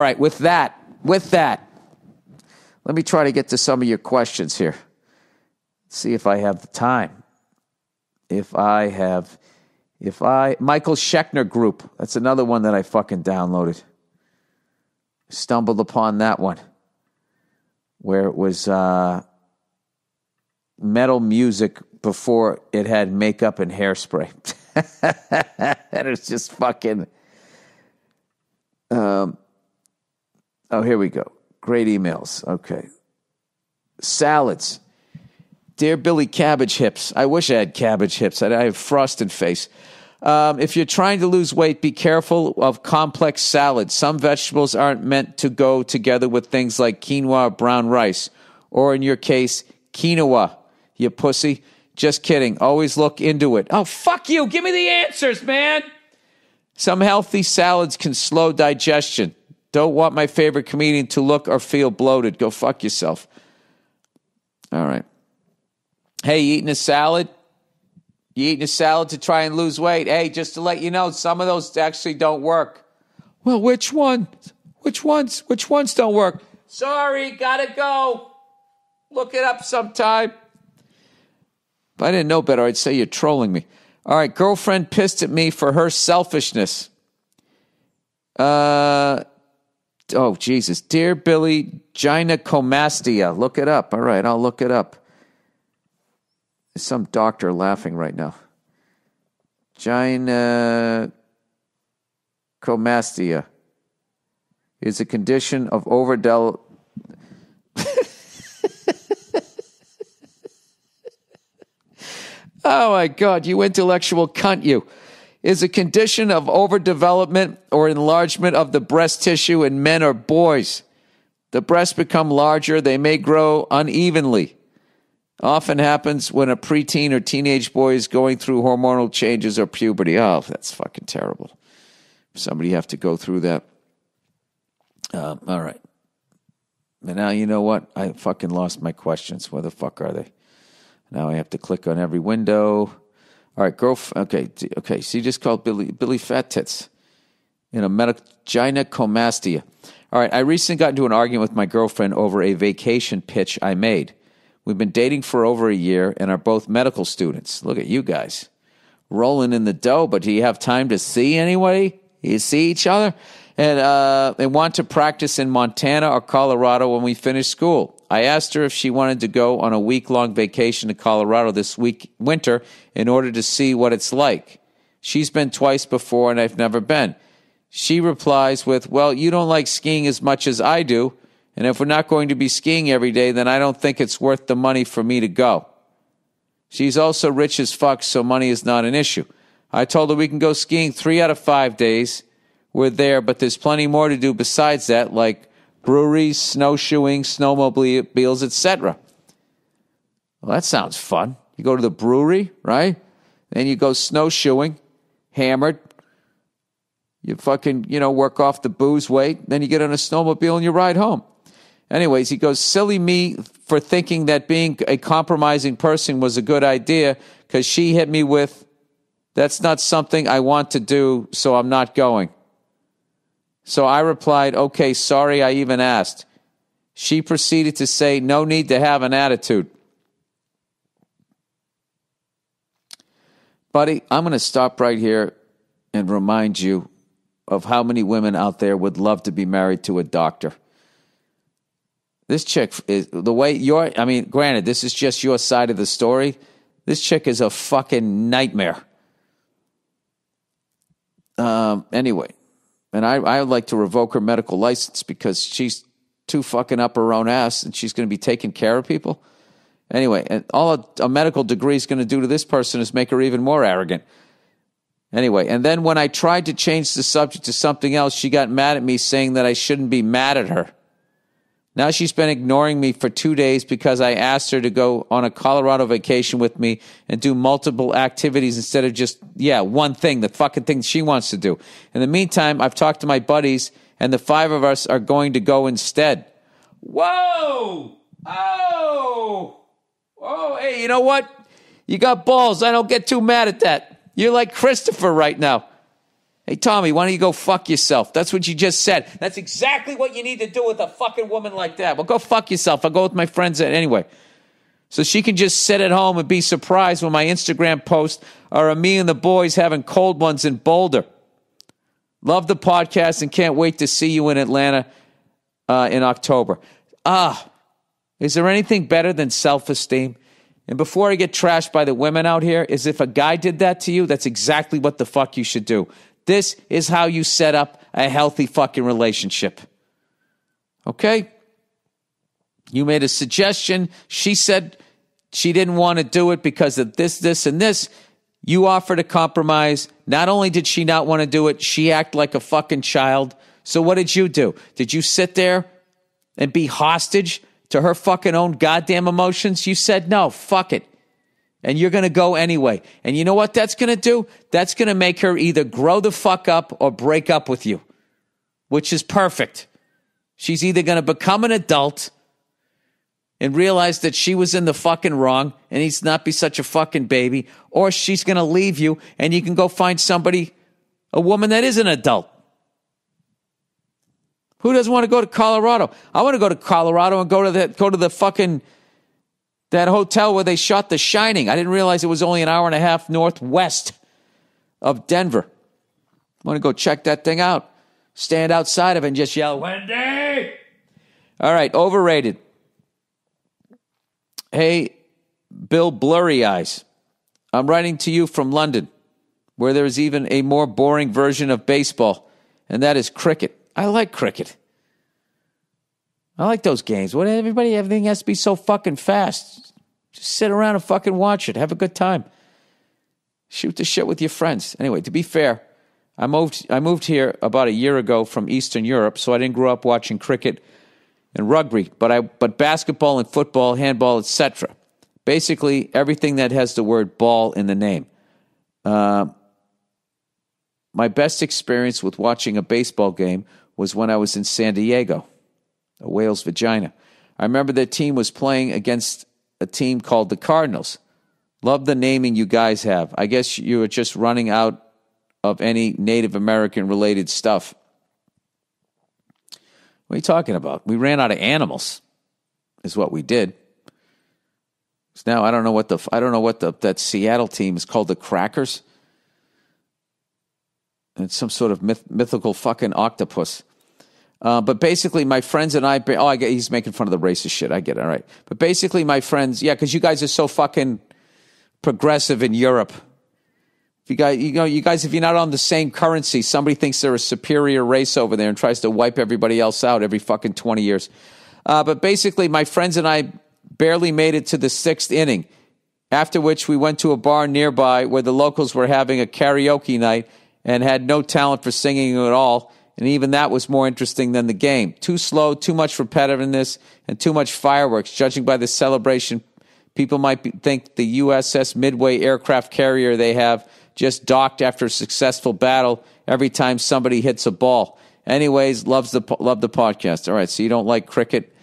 All right, with that, with that, let me try to get to some of your questions here. See if I have the time. If I have, if I, Michael Schenker Group, that's another one that I fucking downloaded. Stumbled upon that one where it was uh, metal music before it had makeup and hairspray. and it's just fucking. Um, oh, here we go. Great emails. Okay. Salads. Dear Billy Cabbage Hips. I wish I had cabbage hips. I have frosted face. Um, if you're trying to lose weight, be careful of complex salads. Some vegetables aren't meant to go together with things like quinoa or brown rice, or in your case, quinoa, you pussy. Just kidding. Always look into it. Oh, fuck you. Give me the answers, man. Some healthy salads can slow digestion. Don't want my favorite comedian to look or feel bloated. Go fuck yourself. All right. Hey, you eating a salad? You eating a salad to try and lose weight? Hey, just to let you know, some of those actually don't work. Well, which one? Which ones? Which ones don't work? Sorry, gotta go. Look it up sometime. If I didn't know better, I'd say you're trolling me. All right, girlfriend pissed at me for her selfishness. Uh, oh, Jesus. Dear Billy, gynecomastia. Look it up. All right, I'll look it up. There's some doctor laughing right now. Gynecomastia is a condition of overdel. Oh my God, you intellectual cunt, you. Is a condition of overdevelopment or enlargement of the breast tissue in men or boys. The breasts become larger, they may grow unevenly often happens when a preteen or teenage boy is going through hormonal changes or puberty. Oh, that's fucking terrible. Somebody have to go through that. Um, all right. And now you know what? I fucking lost my questions. Where the fuck are they? Now I have to click on every window. All right, girl. Okay, okay. You just called Billy Billy Fat Tits in a gynecomastia. All right. I recently got into an argument with my girlfriend over a vacation pitch I made. We've been dating for over a year and are both medical students. Look at you guys rolling in the dough, but do you have time to see anybody? You see each other? And uh, they want to practice in Montana or Colorado when we finish school. I asked her if she wanted to go on a week long vacation to Colorado this week winter in order to see what it's like. She's been twice before and I've never been. She replies with, Well, you don't like skiing as much as I do. And if we're not going to be skiing every day, then I don't think it's worth the money for me to go. She's also rich as fuck, so money is not an issue. I told her we can go skiing three out of five days. We're there, but there's plenty more to do besides that, like breweries, snowshoeing, snowmobiles, etc. Well, that sounds fun. You go to the brewery, right? Then you go snowshoeing, hammered. You fucking, you know, work off the booze weight. Then you get on a snowmobile and you ride home. Anyways, he goes, silly me for thinking that being a compromising person was a good idea because she hit me with, that's not something I want to do, so I'm not going. So I replied, okay, sorry I even asked. She proceeded to say, no need to have an attitude. Buddy, I'm going to stop right here and remind you of how many women out there would love to be married to a doctor. This chick is the way you're. I mean, granted, this is just your side of the story. This chick is a fucking nightmare. Um, anyway, and I, I would like to revoke her medical license because she's too fucking up her own ass and she's going to be taking care of people. Anyway, and all a, a medical degree is going to do to this person is make her even more arrogant. Anyway, and then when I tried to change the subject to something else, she got mad at me saying that I shouldn't be mad at her. Now she's been ignoring me for two days because I asked her to go on a Colorado vacation with me and do multiple activities instead of just, yeah, one thing, the fucking thing she wants to do. In the meantime, I've talked to my buddies and the five of us are going to go instead. Whoa! Oh! Oh, hey, you know what? You got balls. I don't get too mad at that. You're like Christopher right now. Hey, Tommy, why don't you go fuck yourself? That's what you just said. That's exactly what you need to do with a fucking woman like that. Well, go fuck yourself. I'll go with my friends anyway. So she can just sit at home and be surprised when my Instagram posts are me and the boys having cold ones in Boulder. Love the podcast and can't wait to see you in Atlanta uh, in October. Ah, is there anything better than self esteem? And before I get trashed by the women out here, is if a guy did that to you, that's exactly what the fuck you should do. This is how you set up a healthy fucking relationship. Okay? You made a suggestion. She said she didn't want to do it because of this, this, and this. You offered a compromise. Not only did she not want to do it, she acted like a fucking child. So what did you do? Did you sit there and be hostage to her fucking own goddamn emotions? You said no, fuck it. And you're going to go anyway. And you know what that's going to do? That's going to make her either grow the fuck up or break up with you, which is perfect. She's either going to become an adult and realize that she was in the fucking wrong and he's not be such a fucking baby, or she's going to leave you and you can go find somebody, a woman that is an adult. Who doesn't want to go to Colorado? I want to go to Colorado and go to the go to the fucking that hotel where they shot The Shining. I didn't realize it was only an hour and a half northwest of Denver. I want to go check that thing out. Stand outside of it and just yell, Wendy! All right, overrated. Hey, Bill Blurry Eyes. I'm writing to you from London, where there is even a more boring version of baseball, and that is cricket. I like cricket. I like those games. What everybody, everything has to be so fucking fast. Just sit around and fucking watch it. Have a good time. Shoot the shit with your friends. Anyway, to be fair, I moved I moved here about a year ago from Eastern Europe, so I didn't grow up watching cricket and rugby, but I but basketball and football, handball, etc. Basically, everything that has the word ball in the name. Uh, my best experience with watching a baseball game was when I was in San Diego, a whale's vagina. I remember the team was playing against a team called the Cardinals. Love the naming you guys have. I guess you are just running out of any Native American related stuff. What are you talking about? We ran out of animals, is what we did. So now I don't know what the I don't know what the that Seattle team is called the Krakens. It's some sort of myth, mythical fucking octopus. Uh, but basically, my friends and I. Oh, I get, he's making fun of the racist shit. I get it. All right. But basically, my friends. Yeah, because you guys are so fucking progressive in Europe. If you guys, you know, you guys, if you're not on the same currency, somebody thinks they're a superior race over there and tries to wipe everybody else out every fucking 20 years. Uh, but basically, my friends and I barely made it to the sixth inning. After which, we went to a bar nearby where the locals were having a karaoke night and had no talent for singing at all. And even that was more interesting than the game. Too slow, too much repetitiveness, and too much fireworks. Judging by the celebration, people might be, think the USS Midway aircraft carrier they have just docked after a successful battle every time somebody hits a ball. Anyways, loves the love the podcast. All right, so you don't like cricket,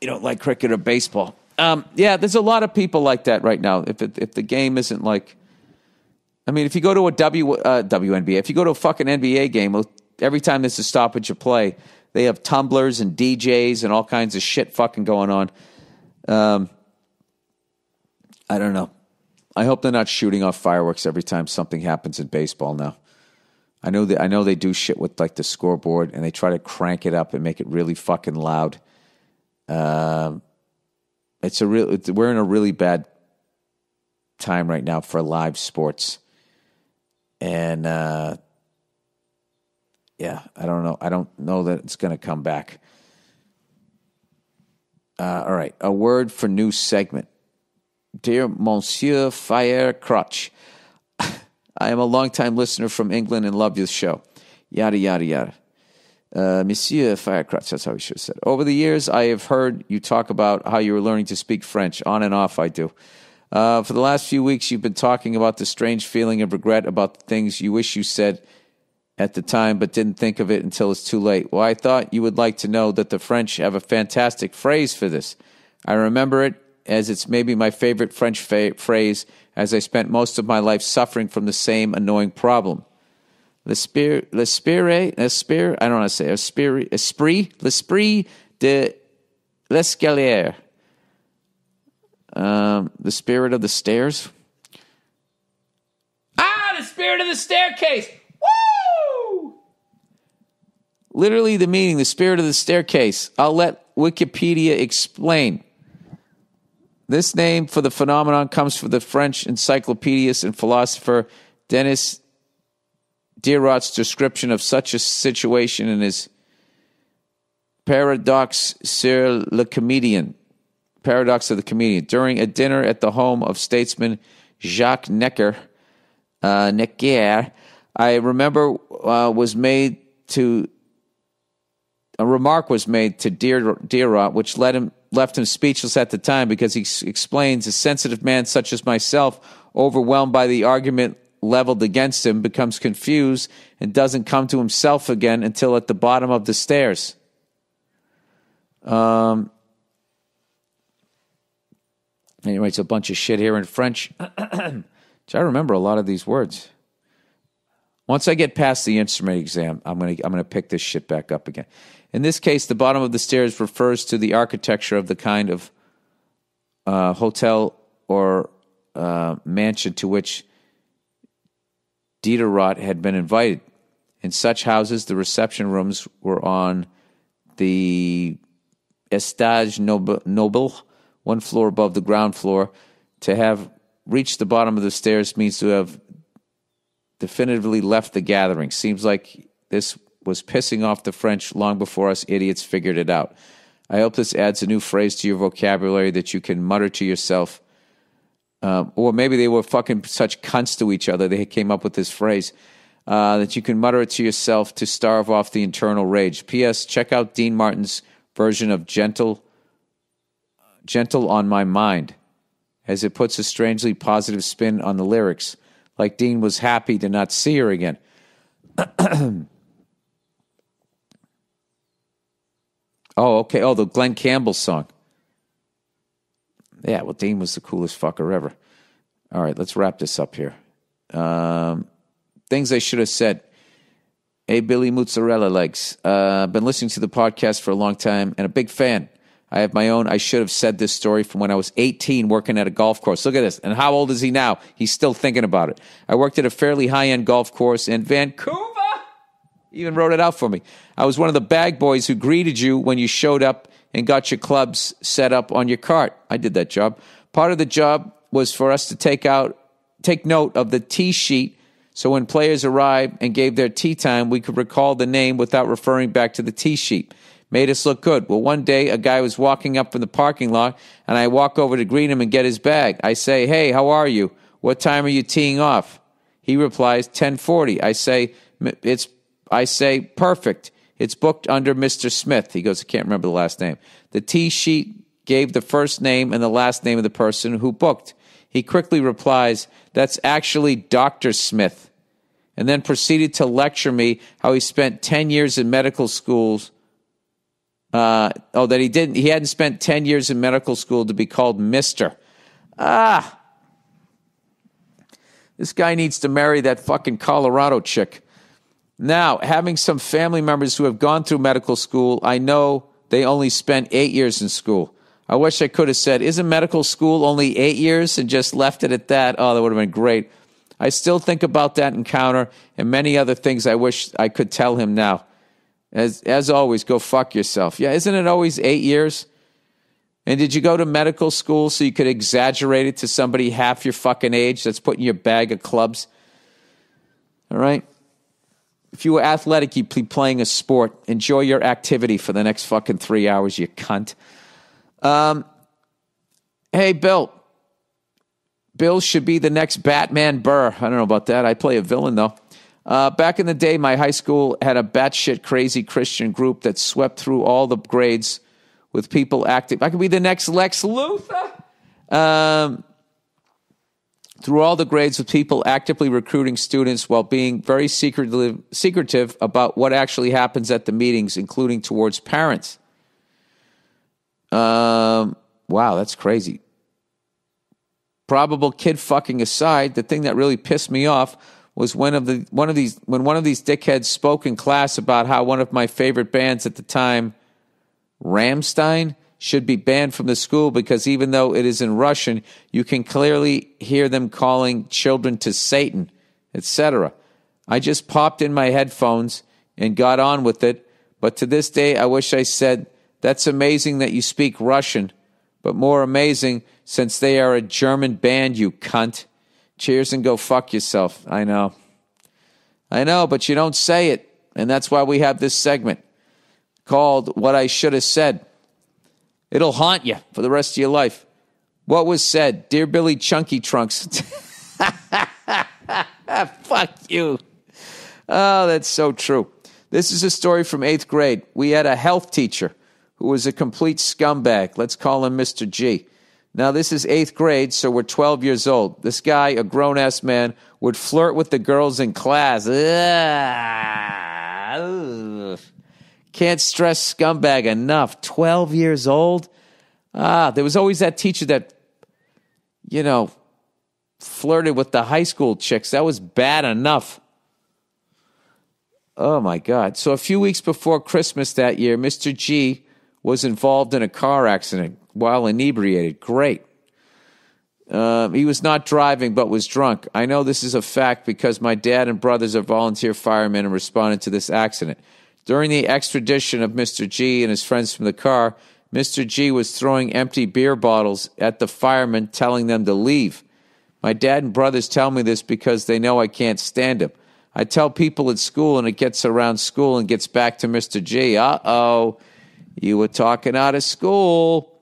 you don't like cricket or baseball. Um, yeah, there's a lot of people like that right now. If it, if the game isn't like I mean, if you go to a W uh, WNBA, if you go to a fucking NBA game, every time there's a stoppage of play, they have tumblers and DJs and all kinds of shit fucking going on. Um, I don't know. I hope they're not shooting off fireworks every time something happens in baseball now. I know that I know they do shit with like the scoreboard and they try to crank it up and make it really fucking loud. Um, it's a real. We're in a really bad time right now for live sports and uh, yeah, I don't know. I don't know that it's going to come back. Uh, all right, a word for new segment. Dear Monsieur Fire Crotch, I am a long-time listener from England and love your show. Yada, yada, yada. Uh, Monsieur Firecrotch, that's how we should have said. Over the years, I have heard you talk about how you were learning to speak French. On and off, I do. Uh, for the last few weeks, you've been talking about the strange feeling of regret about the things you wish you said at the time, but didn't think of it until it's too late. Well, I thought you would like to know that the French have a fantastic phrase for this. I remember it, as it's maybe my favorite French fa- phrase, as I spent most of my life suffering from the same annoying problem. L'esprit, l'esprit, l'esprit, I don't want to say, esprit, esprit, l'esprit de l'escalier. Um, the spirit of the stairs. Ah, the spirit of the staircase. Woo! Literally, the meaning, the spirit of the staircase. I'll let Wikipedia explain. This name for the phenomenon comes from the French encyclopedist and philosopher Denis Diderot's description of such a situation in his Paradoxe sur le Comedian. Paradox of the Comedian. During a dinner at the home of statesman Jacques Necker, uh, Necker, I remember uh, was made to a remark was made to Diderot, which led him left him speechless at the time because he explains a sensitive man such as myself, overwhelmed by the argument leveled against him, becomes confused and doesn't come to himself again until at the bottom of the stairs. Um, and he writes a bunch of shit here in French. which I remember a lot of these words. Once I get past the instrument exam, I'm gonna I'm gonna pick this shit back up again. In this case, the bottom of the stairs refers to the architecture of the kind of uh, hotel or uh, mansion to which Diderot had been invited. In such houses, the reception rooms were on the Étage Noble, one floor above the ground floor. To have reached the bottom of the stairs means to have definitively left the gathering. Seems like this was pissing off the French long before us idiots figured it out. I hope this adds a new phrase to your vocabulary that you can mutter to yourself. Um, or maybe they were fucking such cunts to each other, they came up with this phrase. Uh, that you can mutter it to yourself to starve off the internal rage. P.S. Check out Dean Martin's version of Gentle, Gentle on My Mind, as it puts a strangely positive spin on the lyrics, like Dean was happy to not see her again. oh, okay. Oh, the Glen Campbell song. Yeah, well, Dean was the coolest fucker ever. All right, let's wrap this up here. Um, things I should have said. Hey, Billy Mozzarella Legs. Uh, been listening to the podcast for a long time and a big fan. I have my own. I should have said this story from when I was 18 working at a golf course. Look at this. And how old is he now? He's still thinking about it. I worked at a fairly high end golf course in Vancouver. He even wrote it out for me. I was one of the bag boys who greeted you when you showed up and got your clubs set up on your cart. I did that job. Part of the job was for us to take out, take note of the tee sheet so when players arrived and gave their tee time, we could recall the name without referring back to the tee sheet. Made us look good. Well, one day a guy was walking up from the parking lot, and I walk over to greet him and get his bag. I say, "Hey, how are you? What time are you teeing off?" He replies, "10:40." I say, "It's." I say, "Perfect. It's booked under Mr. Smith." He goes, "I can't remember the last name." The tee sheet gave the first name and the last name of the person who booked. He quickly replies, That's actually Dr. Smith, and then proceeded to lecture me how he spent 10 years in medical schools. Uh, oh, that he didn't, he hadn't spent 10 years in medical school to be called Mr. Ah. This guy needs to marry that fucking Colorado chick. Now, having some family members who have gone through medical school, I know they only spent eight years in school. I wish I could have said, Isn't medical school only eight years? and just left it at that. Oh, that would have been great. I still think about that encounter and many other things I wish I could tell him now. As, as always, go fuck yourself. Yeah, isn't it always eight years? And did you go to medical school so you could exaggerate it to somebody half your fucking age that's putting your bag of clubs? All right? If you were athletic, you'd be playing a sport. Enjoy your activity for the next fucking three hours, you cunt. Um, hey, Bill. Bill should be the next Batman Burr. I don't know about that. I play a villain, though. Uh, back in the day, my high school had a batshit crazy Christian group that swept through all the grades with people active. I could be the next Lex Luthor. Um, through all the grades with people actively recruiting students while being very secretive, secretive about what actually happens at the meetings, including towards parents. Um, wow, that's crazy. probable kid fucking aside, the thing that really pissed me off was when of the one of these when one of these dickheads spoke in class about how one of my favorite bands at the time, Rammstein, should be banned from the school because even though it is in Russian, you can clearly hear them calling children to Satan, etc. I just popped in my headphones and got on with it, but to this day I wish I said, "That's amazing that you speak Russian." But more amazing since they are a German band, you cunt. Cheers and go fuck yourself. I know. I know, but you don't say it. And that's why we have this segment called What I Should Have Said. It'll haunt you for the rest of your life. What was said? Dear Billy Chunky Trunks. Fuck you. Oh, that's so true. This is a story from eighth grade. We had a health teacher who was a complete scumbag. Let's call him Mr. G. Now, this is eighth grade, so we're 12 years old. This guy, a grown ass man, would flirt with the girls in class. Ugh. Can't stress scumbag enough. 12 years old? Ah, there was always that teacher that, you know, flirted with the high school chicks. That was bad enough. Oh my God. So a few weeks before Christmas that year, Mr. G was involved in a car accident while inebriated. Great. Um, he was not driving, but was drunk. I know this is a fact because my dad and brothers are volunteer firemen and responded to this accident. During the extradition of Mr. G and his friends from the car, Mr. G was throwing empty beer bottles at the firemen, telling them to leave. My dad and brothers tell me this because they know I can't stand him. I tell people at school, and it gets around school and gets back to Mr. G. Uh oh, you were talking out of school.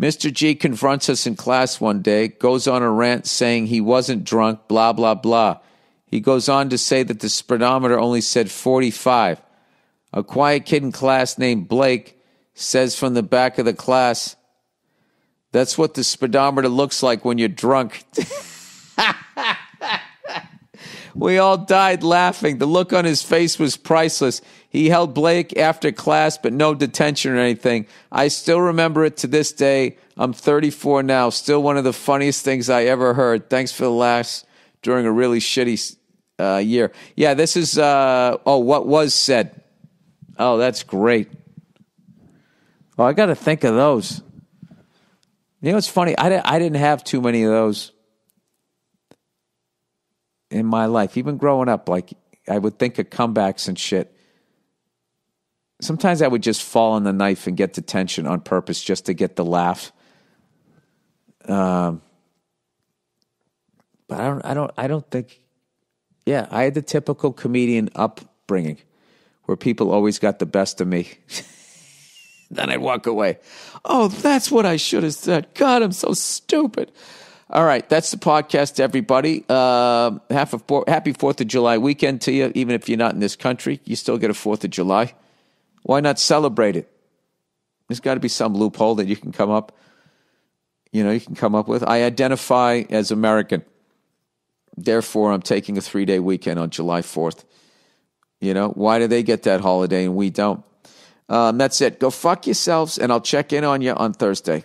Mr. G confronts us in class one day, goes on a rant saying he wasn't drunk, blah, blah, blah. He goes on to say that the speedometer only said 45. A quiet kid in class named Blake says from the back of the class, That's what the speedometer looks like when you're drunk. we all died laughing. The look on his face was priceless. He held Blake after class, but no detention or anything. I still remember it to this day. I'm 34 now. Still one of the funniest things I ever heard. Thanks for the laughs during a really shitty uh, year. Yeah, this is, uh, oh, what was said. Oh, that's great. Oh, I got to think of those. You know, it's funny. I, I didn't have too many of those in my life. Even growing up, like, I would think of comebacks and shit sometimes I would just fall on the knife and get detention on purpose just to get the laugh. Um, but I don't, I don't, I don't think. Yeah, I had the typical comedian upbringing, where people always got the best of me. then I'd walk away. Oh, that's what I should have said. God, I'm so stupid. All right, that's the podcast, everybody. Uh, half of happy Fourth of July weekend to you. Even if you're not in this country, you still get a Fourth of July. Why not celebrate it? There's got to be some loophole that you can come up, you know, you can come up with. I identify as American. Therefore, I'm taking a three day weekend on July 4th. You know, why do they get that holiday and we don't? Um, that's it. Go fuck yourselves, and I'll check in on you on Thursday.